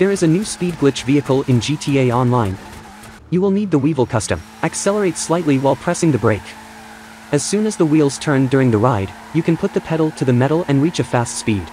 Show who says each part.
Speaker 1: There is a new speed glitch vehicle in GTA Online. You will need the Weevil Custom. Accelerate slightly while pressing the brake. As soon as the wheels turn during the ride, you can put the pedal to the metal and reach a fast speed.